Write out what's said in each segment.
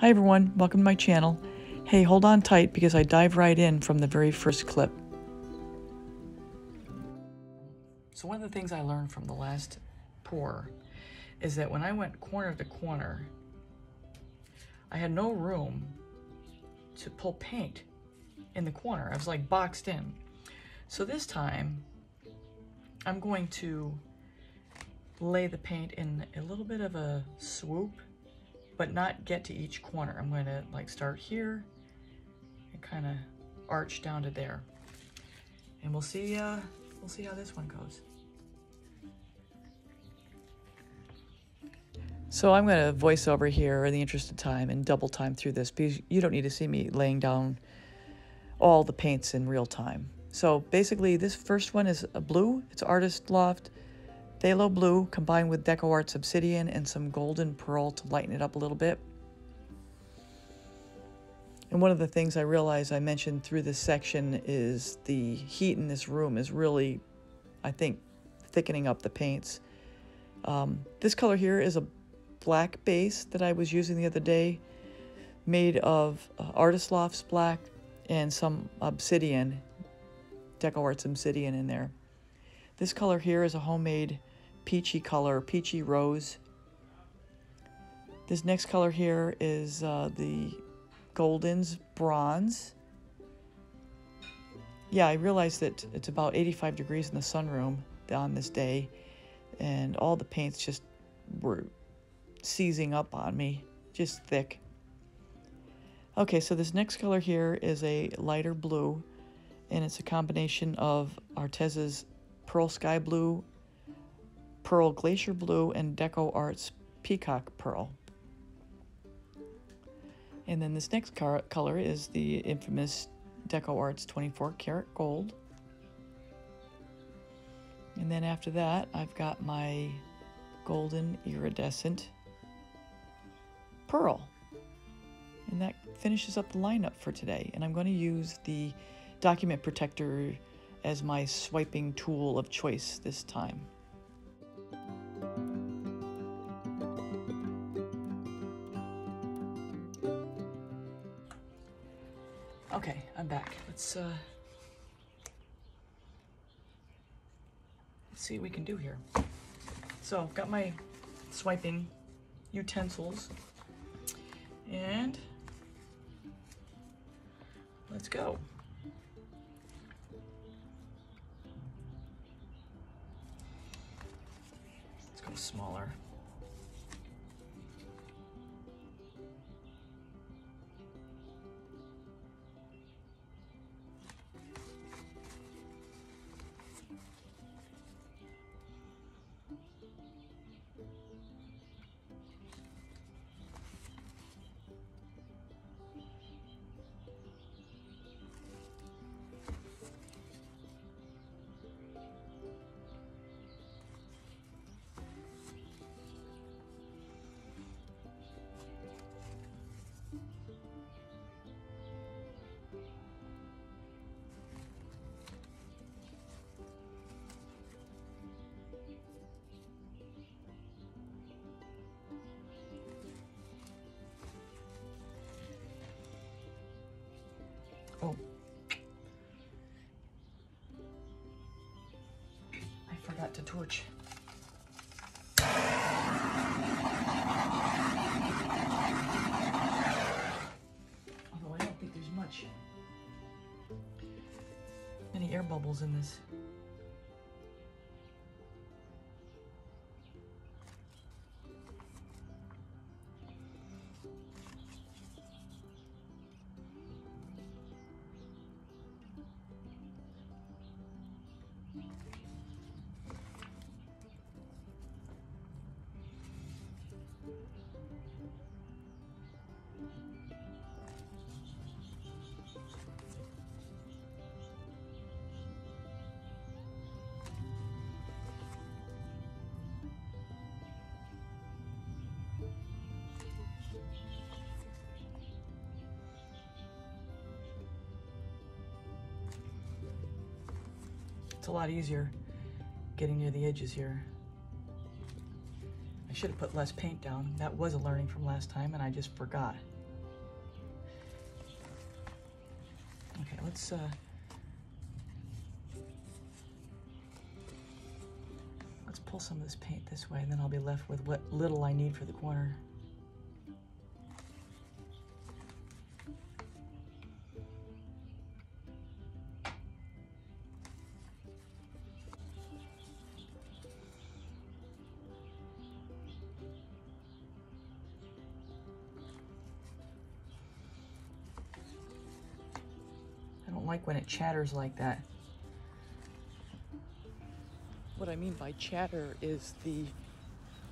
Hi everyone, welcome to my channel. Hey, hold on tight because I dive right in from the very first clip. So one of the things I learned from the last pour is that when I went corner to corner, I had no room to pull paint in the corner. I was like boxed in. So this time, I'm going to lay the paint in a little bit of a swoop but not get to each corner. I'm going to like start here and kind of arch down to there. And we'll see, uh, we'll see how this one goes. So I'm going to voice over here in the interest of time and double time through this because you don't need to see me laying down all the paints in real time. So basically this first one is a blue, it's Artist Loft Phthalo Blue combined with DecoArt's Obsidian and some Golden Pearl to lighten it up a little bit. And one of the things I realized I mentioned through this section is the heat in this room is really, I think, thickening up the paints. Um, this color here is a black base that I was using the other day, made of uh, Artist Lofts black and some obsidian, DecoArt's obsidian in there. This color here is a homemade peachy color, peachy rose. This next color here is uh, the Golden's Bronze. Yeah, I realized that it's about 85 degrees in the sunroom on this day, and all the paints just were seizing up on me, just thick. Okay, so this next color here is a lighter blue, and it's a combination of Arteza's Pearl Sky Blue Pearl Glacier Blue, and Deco Arts Peacock Pearl. And then this next color is the infamous Deco Arts 24 karat gold. And then after that, I've got my golden iridescent pearl. And that finishes up the lineup for today. And I'm going to use the document protector as my swiping tool of choice this time. Okay, I'm back. Let's uh, let's see what we can do here. So I've got my swiping utensils and let's go. Let's go smaller. Oh. I forgot to torch. Although I don't think there's much. Uh, any air bubbles in this. it's a lot easier getting near the edges here. I should have put less paint down. That was a learning from last time and I just forgot. Okay, let's uh, let's pull some of this paint this way and then I'll be left with what little I need for the corner. Like when it chatters like that. What I mean by chatter is the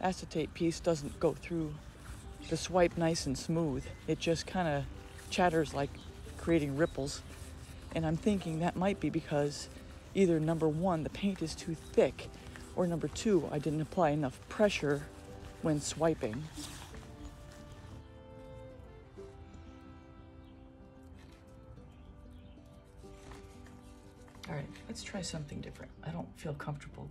acetate piece doesn't go through the swipe nice and smooth. It just kind of chatters like creating ripples. And I'm thinking that might be because either number one, the paint is too thick, or number two, I didn't apply enough pressure when swiping. Try something different. I don't feel comfortable.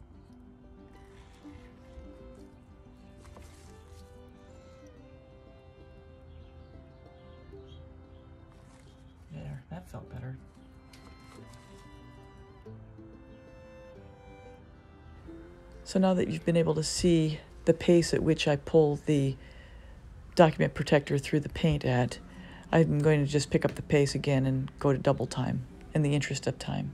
There, that felt better. So now that you've been able to see the pace at which I pull the document protector through the paint at, I'm going to just pick up the pace again and go to double time in the interest of time.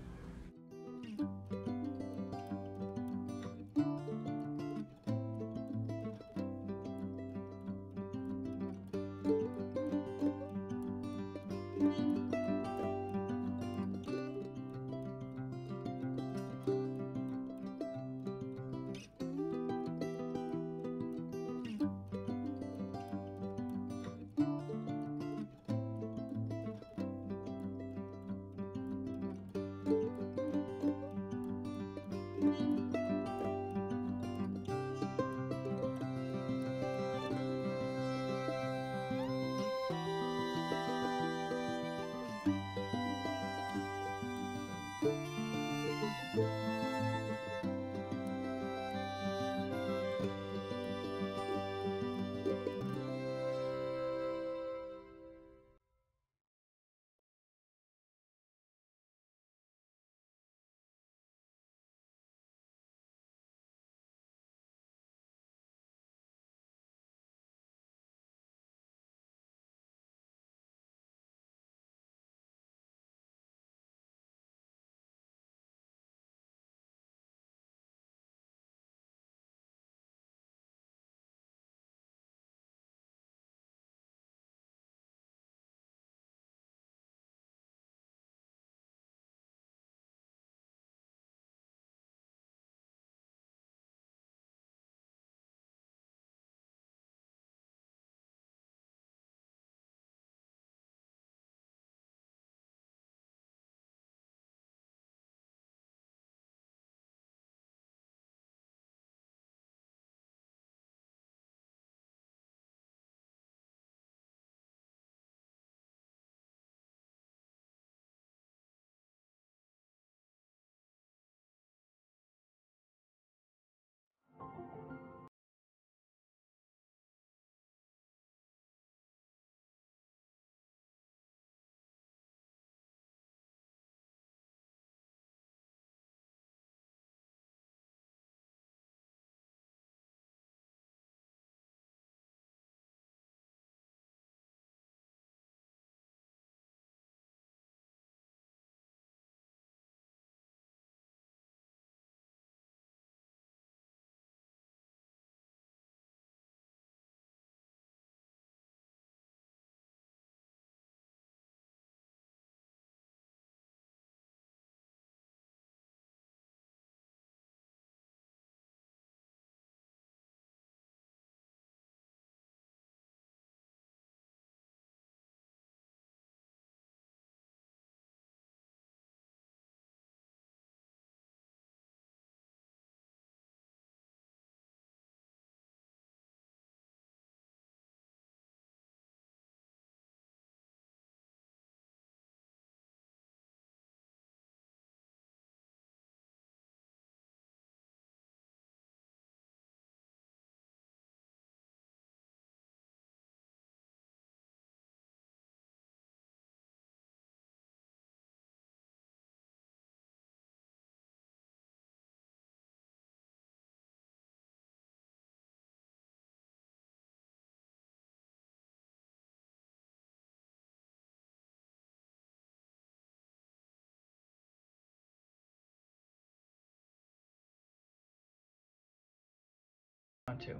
Down to.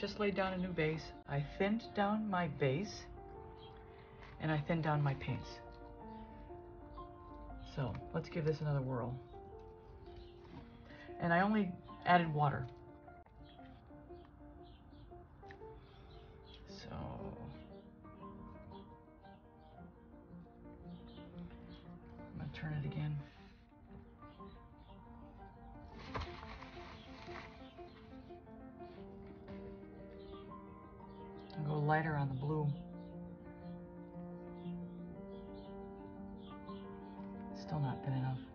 Just laid down a new base. I thinned down my base and I thinned down my paints. So let's give this another whirl. And I only added water. Lighter on the blue. Still not thin enough.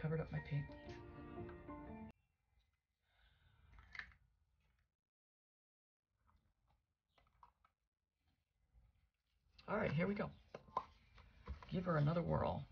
Covered up my paint. All right, here we go. Give her another whirl.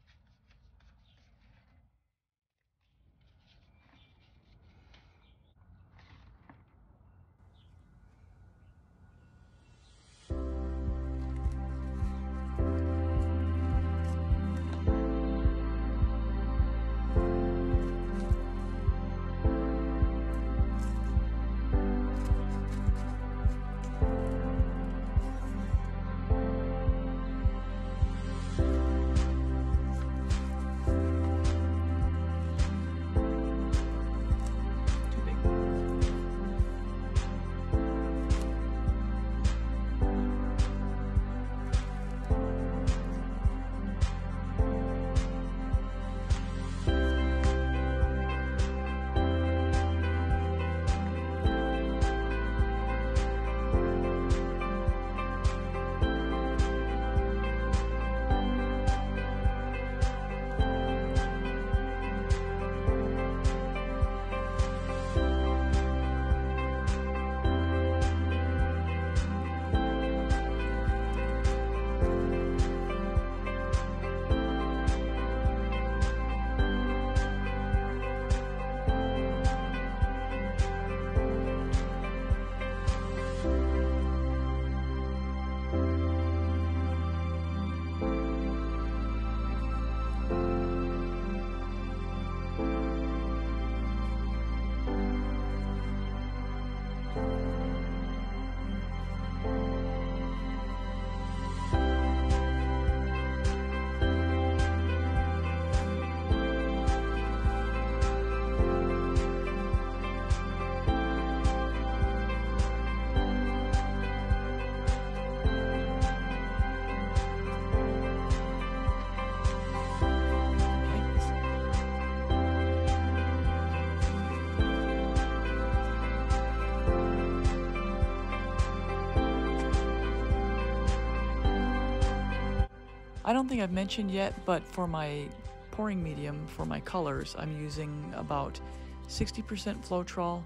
I don't think I've mentioned yet, but for my pouring medium, for my colors, I'm using about 60% Floetrol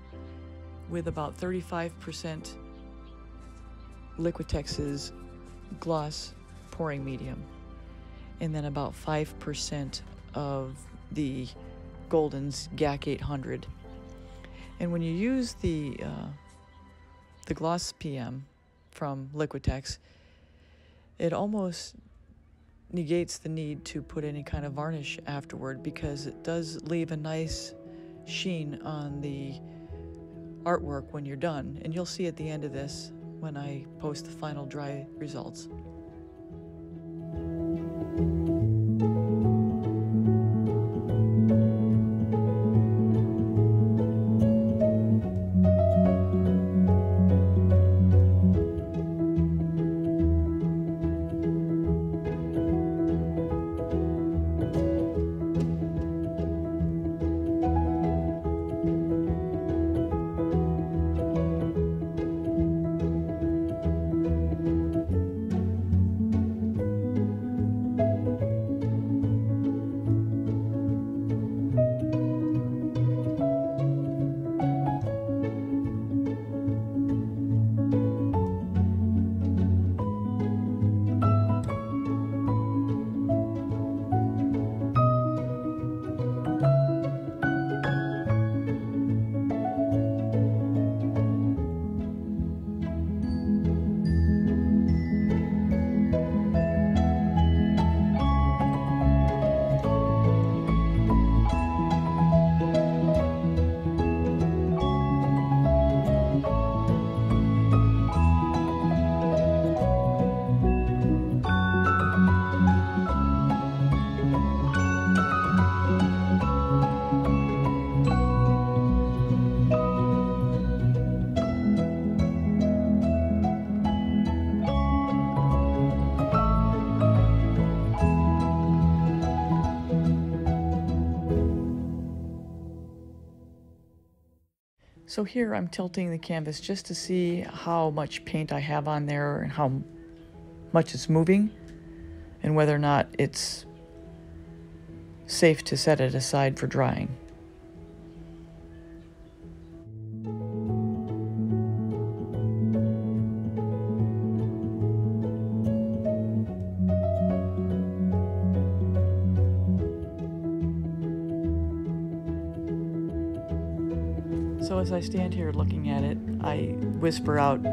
with about 35% Liquitex's gloss pouring medium, and then about 5% of the Golden's GAC 800. And when you use the uh, the Gloss PM from Liquitex, it almost negates the need to put any kind of varnish afterward because it does leave a nice sheen on the artwork when you're done. And you'll see at the end of this when I post the final dry results. So here I'm tilting the canvas just to see how much paint I have on there and how much it's moving and whether or not it's safe to set it aside for drying. I stand here looking at it, I whisper out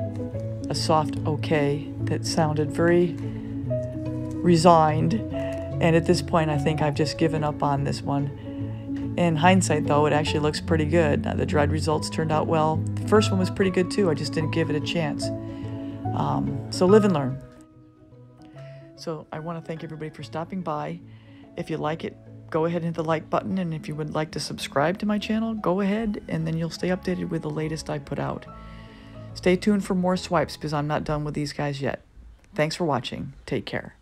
a soft okay that sounded very resigned. And at this point, I think I've just given up on this one. In hindsight, though, it actually looks pretty good. The dried results turned out well. The first one was pretty good too. I just didn't give it a chance. Um, so live and learn. So I want to thank everybody for stopping by. If you like it, go ahead and hit the like button. And if you would like to subscribe to my channel, go ahead and then you'll stay updated with the latest I put out. Stay tuned for more swipes because I'm not done with these guys yet. Thanks for watching. Take care.